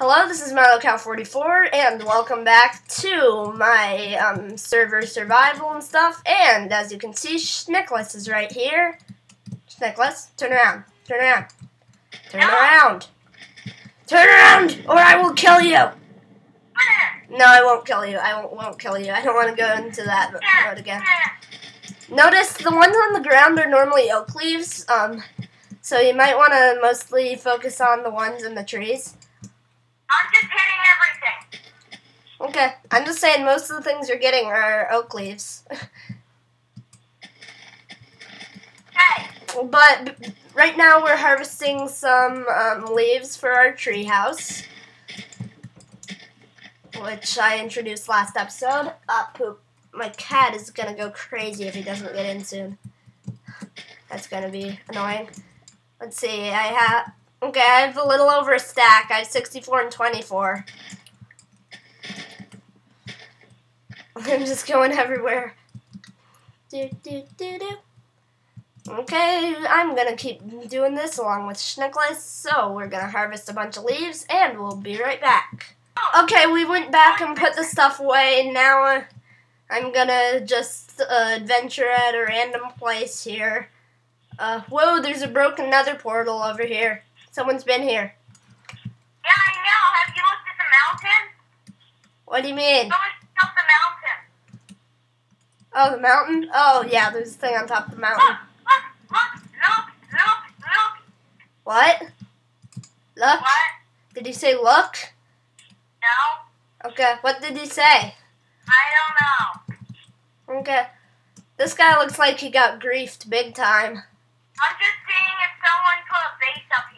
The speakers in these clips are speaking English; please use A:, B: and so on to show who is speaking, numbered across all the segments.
A: Hello, this is MiloCow44, and welcome back to my um, server survival and stuff. And as you can see, Schnickles is right here. Schnickles, turn around, turn around, turn around, turn around, or I will kill you. No, I won't kill you. I won't, won't kill you. I don't want to go into that mode again. Notice the ones on the ground are normally oak leaves, um, so you might want to mostly focus on the ones in the trees.
B: I'm just hitting everything.
A: Okay, I'm just saying most of the things you're getting are oak leaves.
B: Hey,
A: but right now we're harvesting some um, leaves for our tree house, which I introduced last episode. Ah, poop. My cat is gonna go crazy if he doesn't get in soon. That's gonna be annoying. Let's see, I have. Okay, I have a little over a stack. I have 64 and 24. I'm just going everywhere. Do, do, do, do. Okay, I'm gonna keep doing this along with Schnickles, so we're gonna harvest a bunch of leaves, and we'll be right back. Okay, we went back and put the stuff away, and now uh, I'm gonna just uh, adventure at a random place here. Uh, whoa, there's a broken nether portal over here. Someone's been here.
B: yeah, I know. Have you looked at the mountain?
A: What do you mean?
B: And up the mountain.
A: Oh, the mountain? Oh, yeah, there's a thing on top of the mountain.
B: Look, look, look, look, look, look.
A: What? Look?
B: What?
A: Did he say look?
B: No,
A: Okay, what did he say?
B: I don't know.
A: Okay. This guy looks like he got griefed big time.
B: I'm just seeing if someone put a base up here.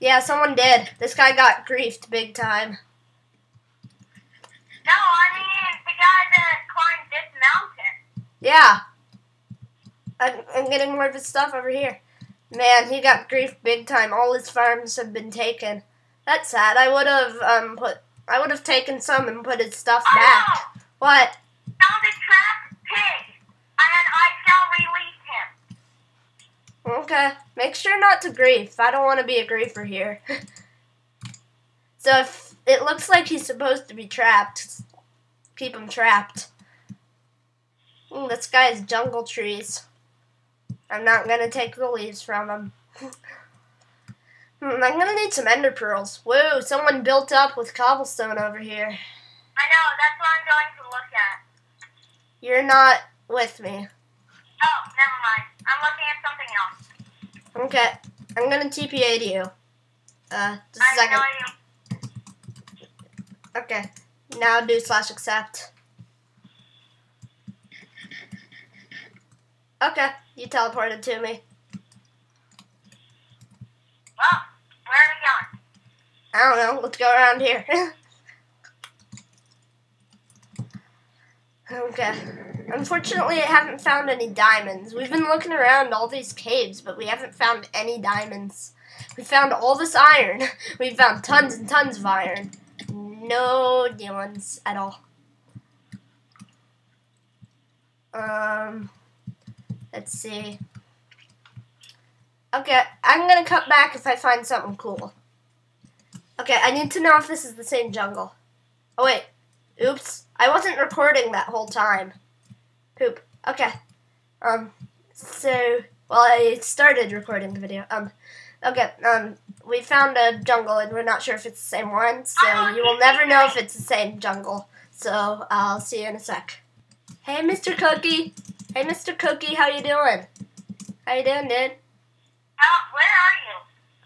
A: Yeah, someone did. This guy got griefed big time.
B: No, I mean the guy that climbed this mountain.
A: Yeah. I'm, I'm getting more of his stuff over here. Man, he got griefed big time. All his farms have been taken. That's sad. I would have um put I would have taken some and put his stuff
B: Oh,
A: back.
B: no!
A: What?
B: Found a trapped pig, and I shall release him.
A: Okay. Make sure not to grief. I don't want to be a griefer here. so if it looks like he's supposed to be trapped, keep him trapped. Ooh, this guy's jungle trees. I'm not gonna take the leaves from him. Hmm, I'm gonna need some ender pearls. Whoa, someone built up with cobblestone over here.
B: I know. That's what I'm going to look at.
A: You're not with me.
B: Oh, never mind. I'm looking at something else.
A: Okay, I'm gonna TPA to you. Uh, just a second.
B: you.
A: Okay, now do slash accept. Okay, you teleported to me.
B: Well, where are we going?
A: I don't know. Let's go around here. okay. Unfortunately, I haven't found any diamonds. We've been looking around all these caves, but we haven't found any diamonds. We found all this iron. We found tons and tons of iron. No diamonds at all. Um, let's see. Okay, I'm gonna cut back if I find something cool. Okay, I need to know if this is the same jungle. Oh wait, oops, I wasn't recording that whole time. Poop. Okay. Um. So, well, I started recording the video. Um. Okay. Um. We found a jungle, and we're not sure if it's the same one. So you will never know if it's the same jungle. So I'll see you in a sec. Hey, Mr. Cookie. Hey, Mr. Cookie, how you doing? How you doing, dude?
B: How, where are you?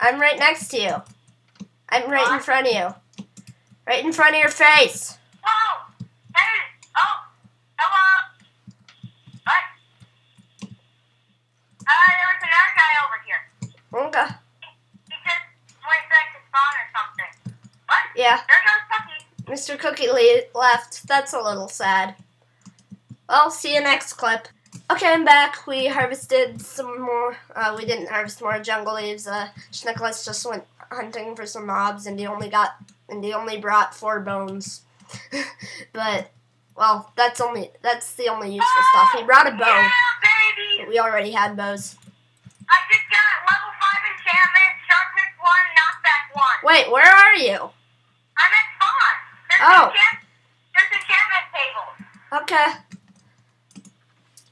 A: I'm right next to you. I'm right in front of you. Right in front of your face.
B: Oh, hey, oh, hello. What? Uh, there was another guy over here.
A: Okay.
B: He just went back to spawn or something. What?
A: Yeah,
B: There goes Cookie.
A: Mr. Cookie le- left. That's a little sad. Well, see you next clip. Okay, I'm back. We harvested some more. Uh, we didn't harvest more jungle leaves. Uh, Schnickles just went hunting for some mobs, and he only got and he only brought four bones. but well, that's only that's the only useful stuff. He brought a bow,
B: Yeah, baby.
A: we already had bows.
B: I just got level 5 enchantment, sharpness 1, knockback 1.
A: Wait, where are you? Oh.
B: there's enchantment tables.
A: Okay.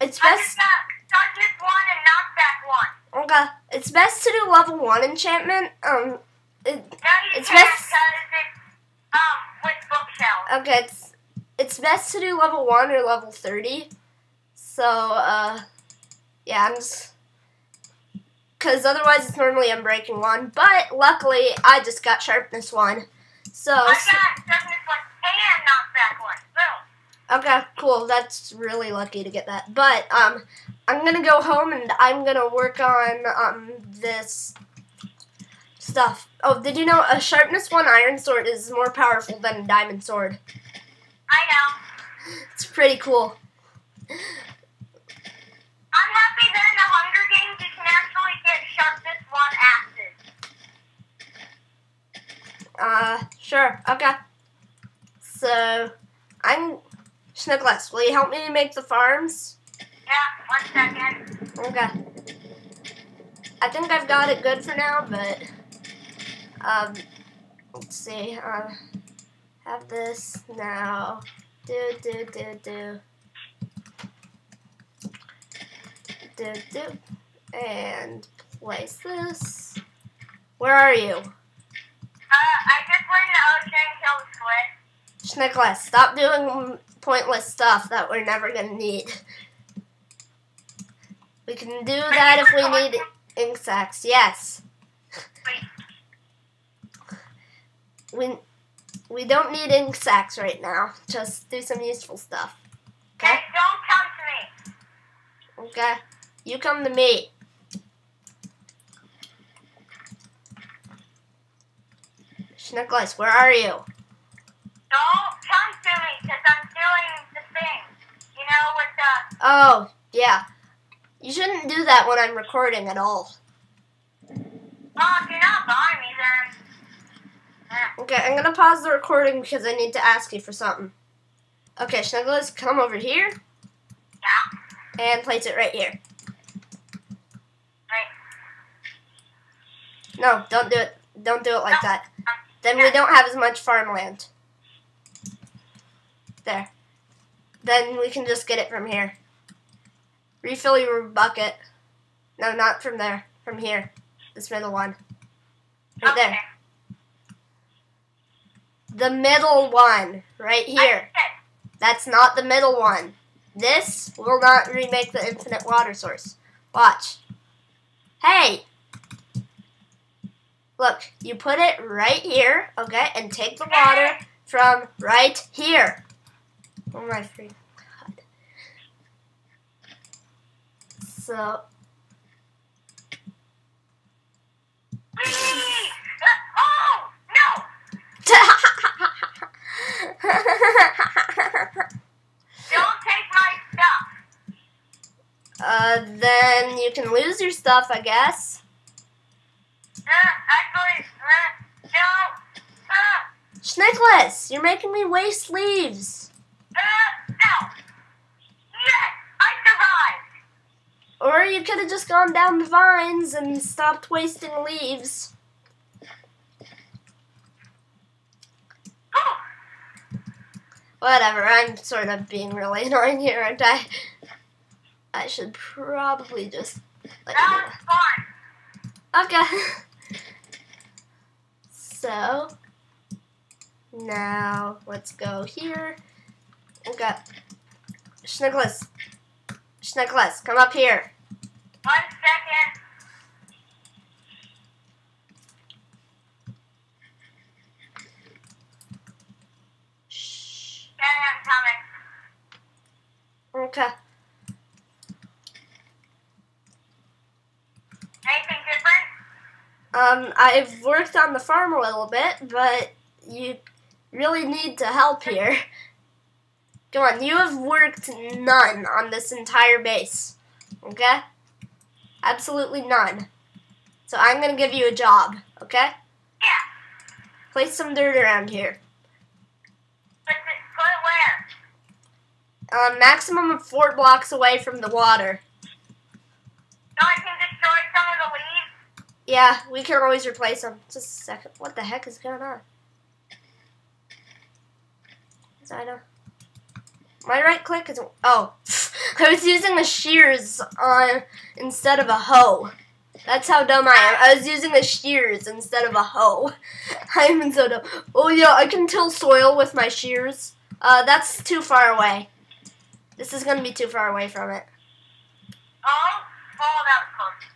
A: It's
B: I
A: best.
B: got Sharpness 1 and Knockback 1.
A: Okay. It's best to do level one enchantment. Um. It,
B: No,
A: It's best-
B: it's, um, with bookshelves.
A: okay. It's it's best to do level one or level thirty. So uh, yeah, I'm just. Because otherwise it's normally I'm breaking one, but luckily I just got sharpness one. So,
B: I
A: so
B: got Sharpness 1 and Knockback 1. Boom.
A: Okay, cool. That's really lucky to get that. But um, I'm gonna go home and I'm gonna work on um this stuff. Oh, did you know a sharpness one iron sword is more powerful than a diamond sword?
B: I know.
A: It's pretty cool.
B: I'm happy that in the Hunger Games you can actually get Sharpness 1 axes.
A: Uh, sure. Okay. So, I'm Schnickles. Will you help me make the farms?
B: Yeah, one second.
A: Okay. I think I've got it good for now, but um, let's see. Uh, have this now. Do do do do. Do do. And place this. Where are you?
B: Uh, I just went the ocean a squid.
A: Schnickles, stop doing pointless stuff that we're never gonna need. We can do that if we need insects, yes.
B: Wait,
A: We we don't need insects right now. Just do some useful stuff. Okay?
B: don't come to me.
A: Okay. You come to me. Schnickles, where are you?
B: Don't come to me because I'm doing the thing. You know, with the.
A: Oh, yeah. You shouldn't do that when I'm recording at all.
B: Oh, if you're not me, then.
A: Okay, I'm gonna pause the recording because I need to ask you for something. Okay, Schnuggles, come over here
B: Yeah.
A: and place it right here.
B: Right.
A: No, don't do it. Don't do it like that. Then we don't have as much farmland. There. Then we can just get it from here. Refill your bucket. No, not from there. From here. This middle one. Right
B: Okay.
A: there. The middle one. Right here. That's not the middle one. This will not remake the infinite water source. Watch. Hey! Look, you put it right here, okay, and take the water from right here. Oh my freaking So,
B: Oh! No! Don't take my stuff.
A: uh, then you can lose your stuff, I guess.
B: Uh, uh, no. Uh,
A: Schnickles, you're making me waste leaves.
B: uh. Yes, I survived.
A: Or you could have just gone down the vines and stopped wasting leaves. Whatever, I'm sort of being really annoying here, aren't I? I should probably just let you
B: that was fun.
A: Okay. So, now let's go here. I've got Schnickles. Schnickles, come up here.
B: One second.
A: Shh.
B: Okay, I'm coming.
A: Okay.
B: Anything different?
A: Um, I've worked on the farm a little bit, but you really need to help here. Come on, you have worked none on this entire base. Okay? Absolutely none. So I'm gonna give you a job, okay?
B: Yeah.
A: Place some dirt around here.
B: But put where?
A: Um, maximum of four blocks away from the water.
B: So I can destroy some of the leaves?
A: Yeah, we can always replace them. Just a second. What the heck is going on? I don't. My right click is oh, I was using the shears on instead of a hoe. That's how dumb I am. I was using the shears instead of a hoe. I'm so dumb. Oh yeah, I can till soil with my shears. Uh, that's too far away. This is gonna be too far away from it.
B: Oh, oh, that was close.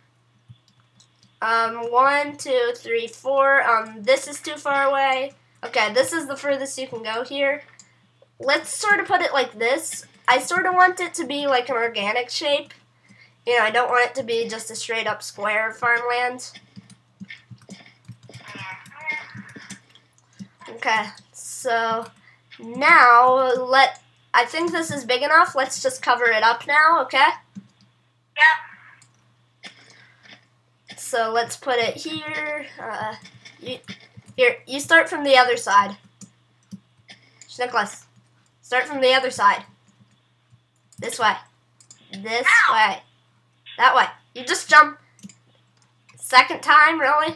A: Um, one, two, three, four. Um, this is too far away. Okay, this is the furthest you can go here. Let's sort of put it like this. I sort of want it to be like an organic shape. You know, I don't want it to be just a straight up square of farmland. Okay, so now let. I think this is big enough. Let's just cover it up now, okay?
B: Yep.
A: So let's put it here. Uh, you, here, you start from the other side. Nicholas, start from the other side. This way. This
B: Ow.
A: way. That way. You just jump. Second time, really?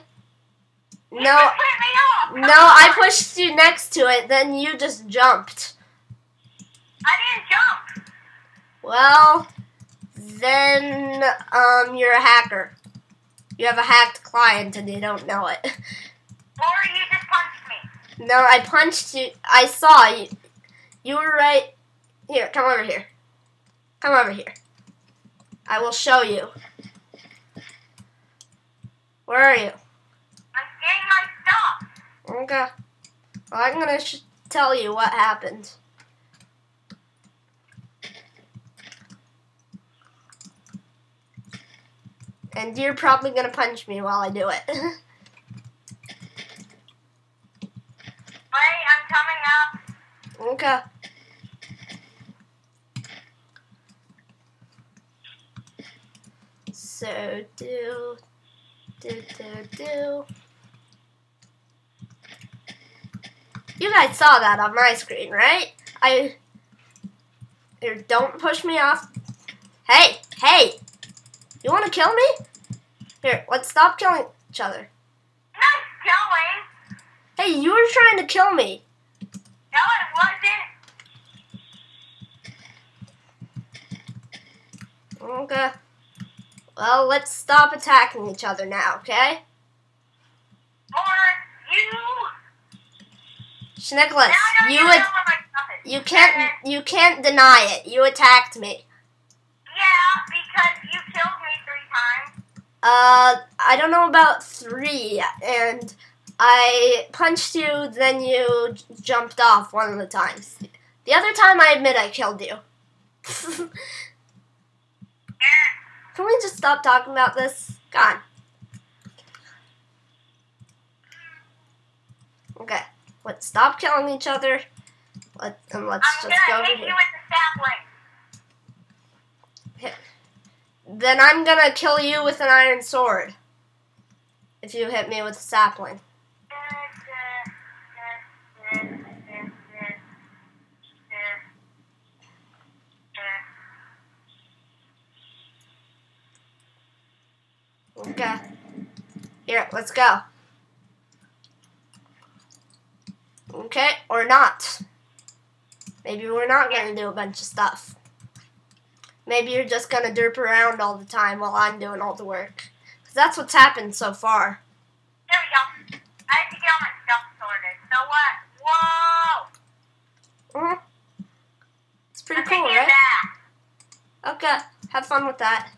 A: No,
B: me off. Come
A: no, I pushed you next to it, then you just jumped.
B: I didn't jump.
A: Well, then um, you're a hacker. You have a hacked client and you don't know it.
B: Or you just punched me.
A: No, I punched you. I saw you. You were right. Here, come over here. Come over here. I will show you. Where are you?
B: I'm getting my stuff.
A: Okay. Well, I'm gonna sh- tell you what happened. And you're probably gonna punch me while I do it.
B: Wait, I'm coming up.
A: okay. So do do do do. You guys saw that on my screen, right? I here. Don't push me off. Hey, hey! You want to kill me? Here, let's stop killing each other.
B: Nice going.
A: Hey, you were trying to kill me.
B: No, it wasn't.
A: Okay. Well, let's stop attacking each other now, okay?
B: Or you.
A: Schnickles, you would,
B: know where my stuff is.
A: you can't you can't deny it. You attacked me.
B: Yeah, because you killed me three times.
A: Uh, I don't know about three, and I punched you, then you jumped off one of the times. The other time, I admit I killed you. Can we just stop talking about this? God. Okay, let's stop killing each other. Let and let's
B: I'm
A: just go
B: gonna
A: over
B: hit
A: here.
B: you with the sapling.
A: Then I'm gonna kill you with an iron sword. If you hit me with a sapling. Okay. Here, let's go. Okay, or not. Maybe we're not gonna do a bunch of stuff. Maybe you're just gonna derp around all the time while I'm doing all the work. Cause that's what's happened so far.
B: There we go. I have to get all my stuff sorted. So what? Whoa!
A: hmm It's pretty
B: I'm
A: cool, right? Okay, have fun with that.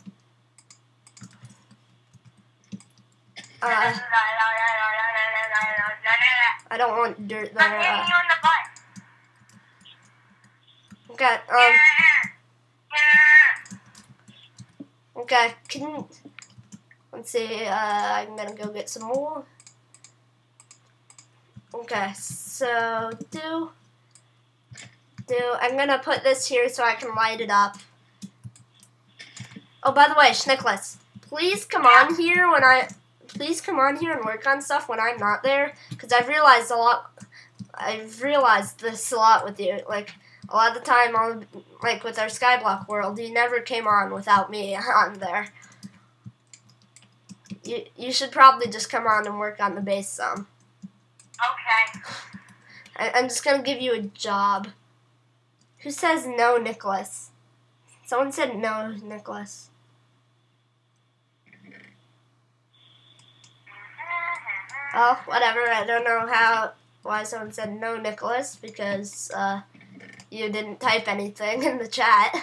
A: Uh, I don't want dirt
B: I'm hitting
A: Uh,
B: you in the butt.
A: okay, um, okay, can, let's see, uh, I'm gonna go get some more. Okay, so, do, do, I'm gonna put this here so I can light it up. Oh, by the way, Schnickles, please come on here when I, please come on here and work on stuff when I'm not there, because I've realized a lot, I've realized this a lot with you, like, a lot of the time, on, like with our Skyblock world, you never came on without me on there. You, you should probably just come on and work on the base some.
B: Okay.
A: I, I'm just gonna give you a job. Who says no, Nicholas? Someone said no, Nicholas. Oh, whatever. I don't know how why someone said no, Nicholas, because uh, you didn't type anything in the chat.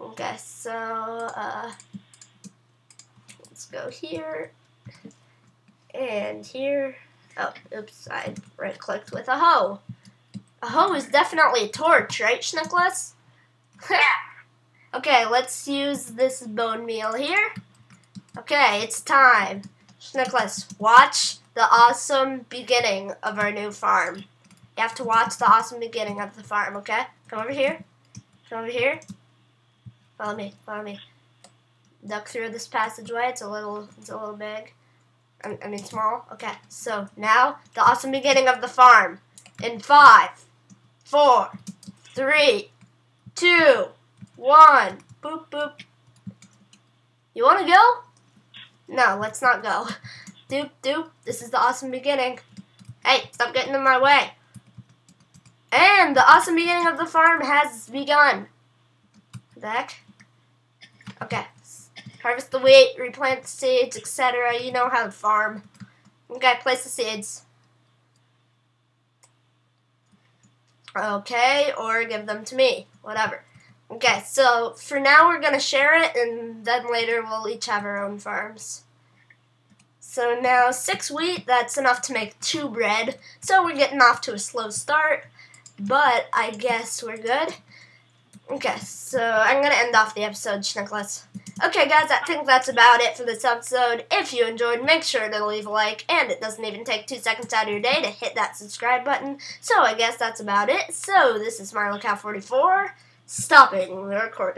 A: Okay, so uh, let's go here and here. Oh, oops, I right clicked with a hoe. A hoe is definitely a torch, right, Schnickles?
B: Yeah.
A: okay, let's use this bone meal here. Okay, it's time. Schnickles, watch the awesome beginning of our new farm. You have to watch the awesome beginning of the farm, okay? Come over here. Come over here. Follow me, follow me. Duck through this passageway. It's a little, it's a little big. I, I mean small. Okay, so now the awesome beginning of the farm. In five, four, three, two, one. Boop boop. You want to go? No, let's not go. Doop doop. This is the awesome beginning. Hey, stop getting in my way. And the awesome beginning of the farm has begun. The heck? Okay. Harvest the wheat, replant the seeds, etc. You know how to farm. Okay, place the seeds. Okay, or give them to me. Whatever. Okay, so for now we're going to share it, and then later we'll each have our own farms. So now six wheat, that's enough to make two bread. So we're getting off to a slow start, but I guess we're good. Okay, so I'm going to end off the episode, Schnicklets. Okay, guys, I think that's about it for this episode. If you enjoyed, make sure to leave a like, and it doesn't even take two seconds out of your day to hit that subscribe button. So I guess that's about it. So this is MiloCow44, stopping the recording.